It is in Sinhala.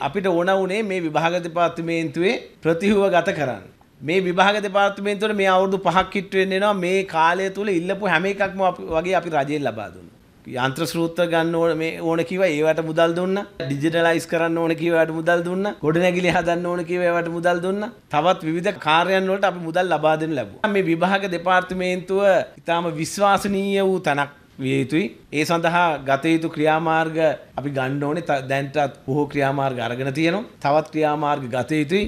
අපිට ඕන වුණේ මේ විභාග දෙපාර්තමේන්තුවේ ප්‍රතිහුව ගත කරන්න. මේ විභාග දෙපාර්තමේන්තුවට මේ අවුරුදු පහක් හිට වෙන්න එනවා මේ කාලය තුල ඉල්ලපු හැම එකක්ම අපි වගේ අපි රජයෙන් ලබා දුන්නා. යන්ත්‍ර සූත්‍ර ගන්න ඕන මේ ඕන කිව්වා ඒවට මුදල් දුන්නා. ඩිජිටලයිස් කරන්න ඕන කිව්වට මුදල් දුන්නා. ගොඩනැගිලි හදන්න ඕන කිව්වා ඒවට මුදල් දුන්නා. තවත් විවිධ කාර්යයන් වලට අපි මුදල් ලබා දෙන්න ලැබුවා. මේ විභාග දෙපාර්තමේන්තුව ඊටාම විශ්වාසනීය වූ තැනක් විය යුතුයි. ඒ සඳහා ගත යුතු ක්‍රියාමාර්ග අපි ගන්න ඕනේ. දැන්ටත් බොහෝ ක්‍රියාමාර්ග අරගෙන තියෙනවා. තවත් ක්‍රියාමාර්ග ගත යුතුයි.